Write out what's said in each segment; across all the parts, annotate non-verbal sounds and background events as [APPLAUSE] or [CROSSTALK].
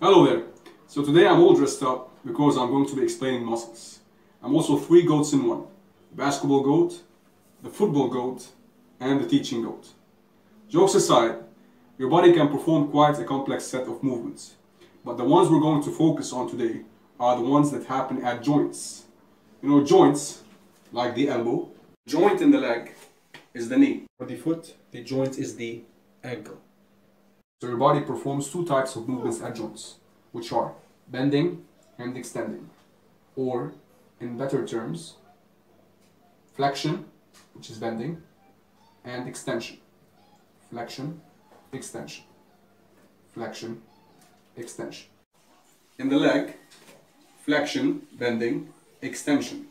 Hello there. So today I'm all dressed up because I'm going to be explaining muscles. I'm also three goats in one. The basketball goat, the football goat, and the teaching goat. Jokes aside, your body can perform quite a complex set of movements. But the ones we're going to focus on today are the ones that happen at joints. You know, joints, like the elbow, joint in the leg is the knee. For the foot, the joint is the ankle. So your body performs two types of movements at joints, which are bending and extending. Or, in better terms, flexion, which is bending, and extension. Flexion, extension. Flexion, extension. In the leg, flexion, bending, extension.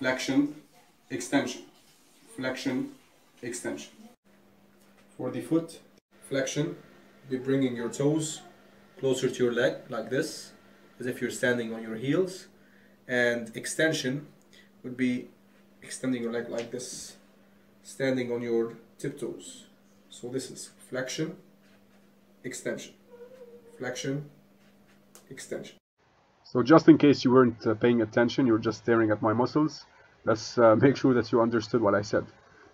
Flexion, extension. Flexion, extension. For the foot, flexion, be bringing your toes closer to your leg like this, as if you're standing on your heels. And extension would be extending your leg like this, standing on your tiptoes. So this is flexion, extension, flexion, extension. So just in case you weren't uh, paying attention, you're just staring at my muscles, let's uh, [LAUGHS] make sure that you understood what I said.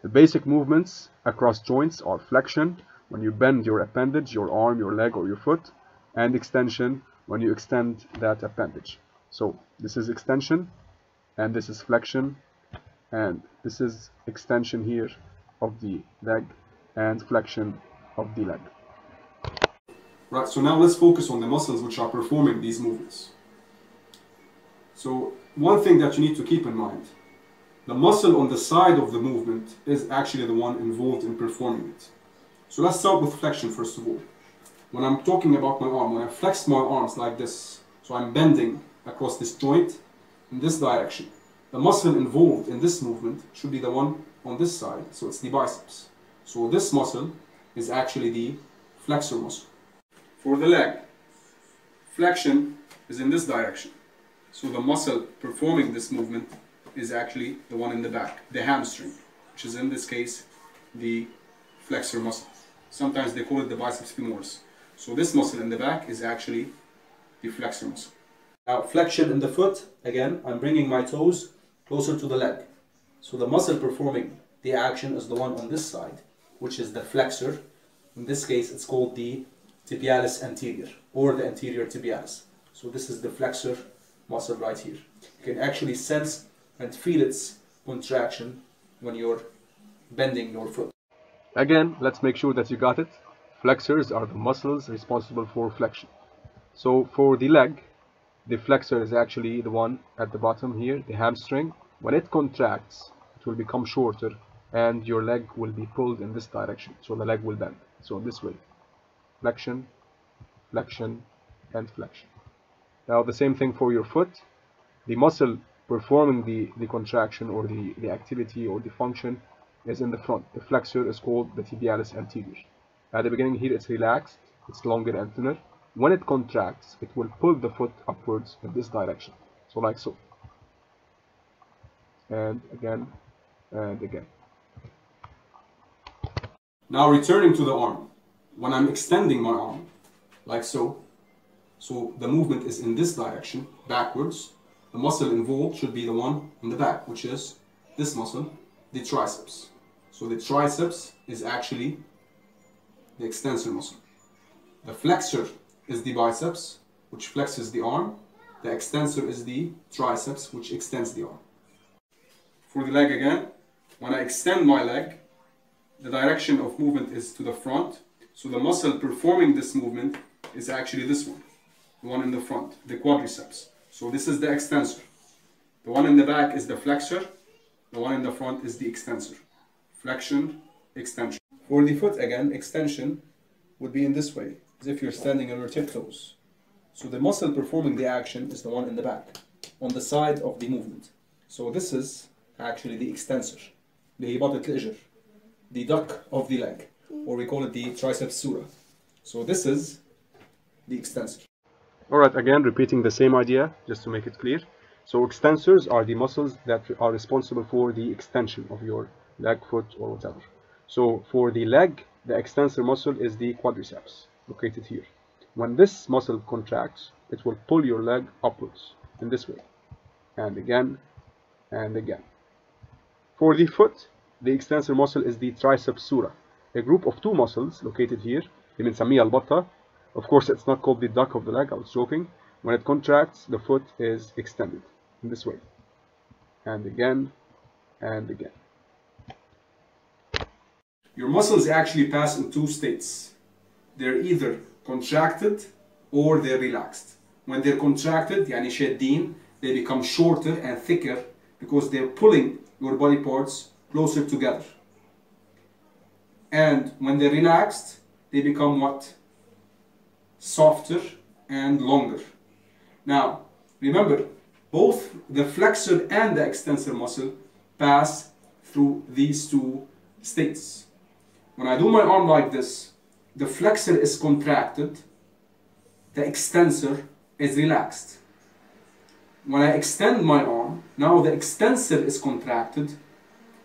The basic movements across joints are flexion, when you bend your appendage, your arm, your leg, or your foot, and extension, when you extend that appendage. So this is extension, and this is flexion, and this is extension here of the leg, and flexion of the leg. Right, so now let's focus on the muscles which are performing these movements. So one thing that you need to keep in mind, the muscle on the side of the movement is actually the one involved in performing it. So let's start with flexion first of all. When I'm talking about my arm, when I flex my arms like this, so I'm bending across this joint in this direction, the muscle involved in this movement should be the one on this side, so it's the biceps. So this muscle is actually the flexor muscle. For the leg, flexion is in this direction. So the muscle performing this movement is actually the one in the back, the hamstring, which is in this case the flexor muscle. Sometimes they call it the biceps femoris. So this muscle in the back is actually the flexor muscle. Now flexion in the foot, again, I'm bringing my toes closer to the leg. So the muscle performing the action is the one on this side, which is the flexor. In this case, it's called the tibialis anterior or the anterior tibialis. So this is the flexor muscle right here. You can actually sense and feel its contraction when you're bending your foot. Again, let's make sure that you got it. Flexors are the muscles responsible for flexion. So for the leg, the flexor is actually the one at the bottom here, the hamstring. When it contracts, it will become shorter and your leg will be pulled in this direction. So the leg will bend. So this way. Flexion, flexion, and flexion. Now the same thing for your foot. The muscle performing the, the contraction or the, the activity or the function is in the front. The flexor is called the tibialis anterior. At the beginning here it's relaxed, it's longer and thinner. When it contracts, it will pull the foot upwards in this direction. So like so. And again, and again. Now returning to the arm. When I'm extending my arm, like so, so the movement is in this direction, backwards, the muscle involved should be the one in the back, which is this muscle, the triceps. So the triceps is actually the extensor muscle. The flexor is the biceps, which flexes the arm. The extensor is the triceps, which extends the arm. For the leg again, when I extend my leg, the direction of movement is to the front. So the muscle performing this movement is actually this one, the one in the front, the quadriceps. So this is the extensor. The one in the back is the flexor. The one in the front is the extensor flexion, extension. For the foot again, extension would be in this way, as if you're standing on your tiptoes. So the muscle performing the action is the one in the back, on the side of the movement. So this is actually the extensor, the hibatat the duck of the leg, or we call it the triceps sura. So this is the extensor. Alright, again repeating the same idea, just to make it clear. So extensors are the muscles that are responsible for the extension of your leg, foot, or whatever. So for the leg, the extensor muscle is the quadriceps, located here. when this muscle contracts, it will pull your leg upwards in this way. And again, and again. For the foot, the extensor muscle is the triceps sura, a group of two muscles located here. بنسميها البطة. Of course, it's not called the duck of the leg, I was joking. When it contracts, the foot is extended in this way. And again, and again. Your muscles actually pass in two states. They're either contracted or they're relaxed. When they're contracted, يعني شادين, they become shorter and thicker because they're pulling your body parts closer together. And when they're relaxed, they become what? Softer and longer. Now, remember, both the flexor and the extensor muscle pass through these two states. When I do my arm like this, the flexor is contracted, the extensor is relaxed. When I extend my arm, now the extensor is contracted,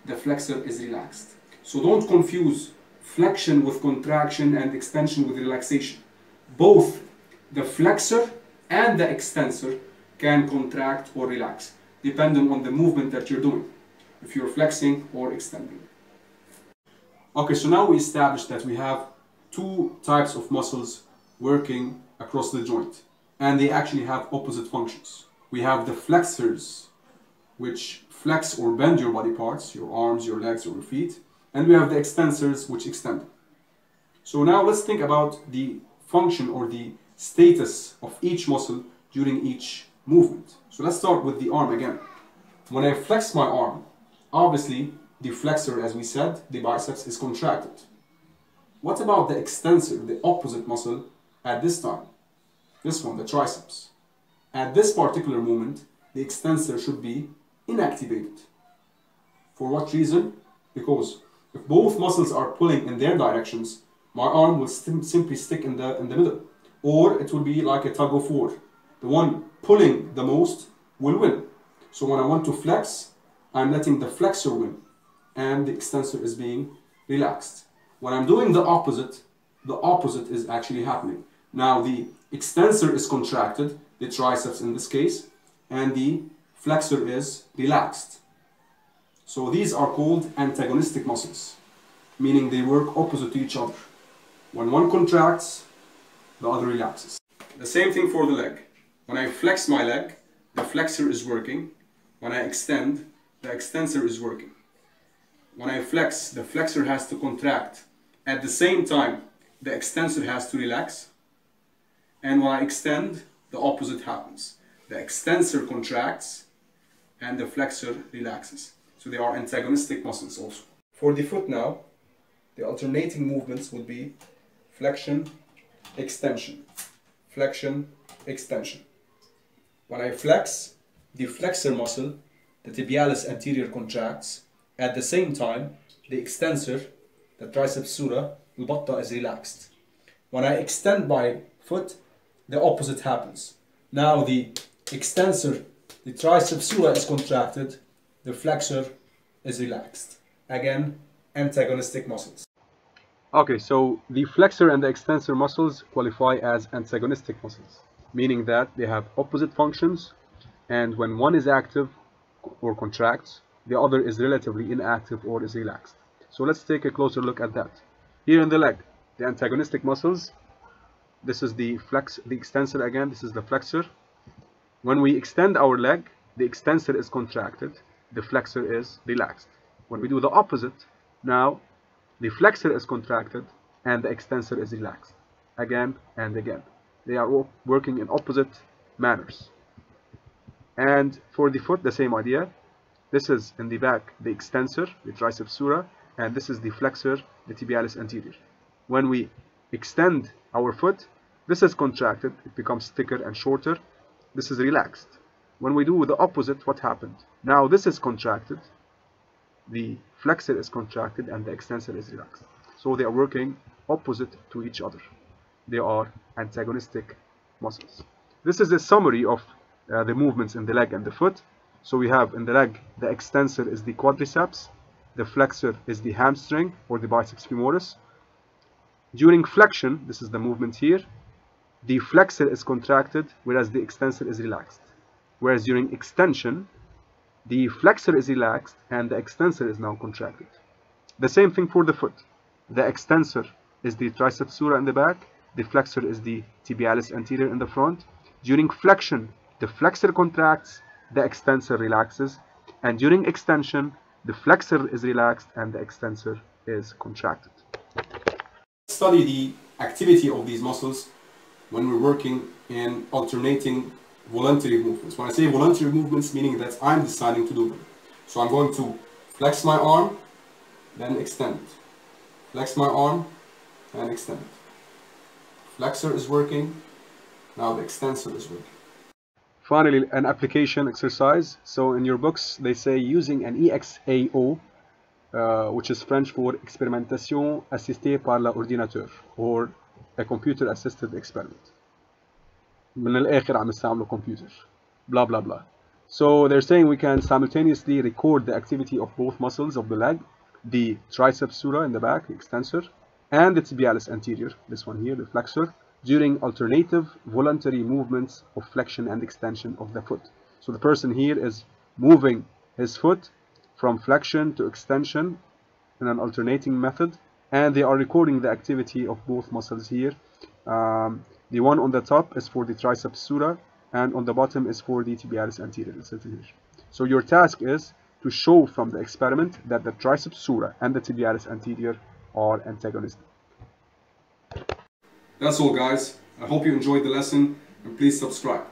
the flexor is relaxed. So don't confuse flexion with contraction and extension with relaxation. Both the flexor and the extensor can contract or relax, depending on the movement that you're doing, if you're flexing or extending. Okay, so now we established that we have two types of muscles working across the joint, and they actually have opposite functions. We have the flexors, which flex or bend your body parts, your arms, your legs, or your feet, and we have the extensors, which extend. So now let's think about the function or the status of each muscle during each movement. So let's start with the arm again. When I flex my arm, obviously the flexor, as we said, the biceps is contracted. What about the extensor, the opposite muscle, at this time? This one, the triceps. At this particular moment, the extensor should be inactivated. For what reason? Because if both muscles are pulling in their directions, my arm will sim simply stick in the, in the middle. Or it will be like a tug of war. The one pulling the most will win. So when I want to flex, I'm letting the flexor win and the extensor is being relaxed. When I'm doing the opposite, the opposite is actually happening. Now the extensor is contracted, the triceps in this case, and the flexor is relaxed. So these are called antagonistic muscles, meaning they work opposite to each other. When one contracts, the other relaxes. The same thing for the leg. When I flex my leg, the flexor is working. When I extend, the extensor is working. When I flex, the flexor has to contract. At the same time, the extensor has to relax. And when I extend, the opposite happens. The extensor contracts and the flexor relaxes. So they are antagonistic muscles also. For the foot now, the alternating movements would be flexion, extension, flexion, extension. When I flex, the flexor muscle, the tibialis anterior contracts. At the same time, the extensor, the triceps sura, al is relaxed. When I extend my foot, the opposite happens. Now the extensor, the triceps sura is contracted, the flexor is relaxed. Again, antagonistic muscles. Okay, so the flexor and the extensor muscles qualify as antagonistic muscles, meaning that they have opposite functions and when one is active or contracts, the other is relatively inactive or is relaxed. So let's take a closer look at that. Here in the leg, the antagonistic muscles, this is the flex, the extensor again, this is the flexor. When we extend our leg, the extensor is contracted, the flexor is relaxed. When we do the opposite, now the flexor is contracted and the extensor is relaxed again and again. They are all working in opposite manners. And for the foot, the same idea. This is in the back the extensor, the triceps sura, and this is the flexor, the tibialis anterior. When we extend our foot, this is contracted, it becomes thicker and shorter. This is relaxed. When we do the opposite, what happened? Now this is contracted, the flexor is contracted, and the extensor is relaxed. So they are working opposite to each other. They are antagonistic muscles. This is a summary of uh, the movements in the leg and the foot. So we have in the leg, the extensor is the quadriceps, the flexor is the hamstring or the biceps femoris. During flexion, this is the movement here, the flexor is contracted whereas the extensor is relaxed. Whereas during extension, the flexor is relaxed and the extensor is now contracted. The same thing for the foot. The extensor is the triceps sura in the back, the flexor is the tibialis anterior in the front. During flexion, the flexor contracts, the extensor relaxes, and during extension, the flexor is relaxed and the extensor is contracted. Study the activity of these muscles when we're working in alternating voluntary movements. When I say voluntary movements, meaning that I'm deciding to do them. So I'm going to flex my arm, then extend. Flex my arm, and extend. Flexor is working, now the extensor is working. Finally, an application exercise. So in your books, they say using an EXAO, uh, which is French for Expérimentation assistée par l'ordinateur, or a computer assisted experiment. من الآخر عم يستعملوا computer. Blah blah blah. So they're saying we can simultaneously record the activity of both muscles of the leg, the triceps sura in the back, the extensor, and the tibialis anterior, this one here, the flexor, during alternative voluntary movements of flexion and extension of the foot. So the person here is moving his foot from flexion to extension in an alternating method and they are recording the activity of both muscles here. Um, the one on the top is for the triceps sura and on the bottom is for the tibialis anterior. So your task is to show from the experiment that the triceps sura and the tibialis anterior are antagonistic. That's all guys. I hope you enjoyed the lesson and please subscribe.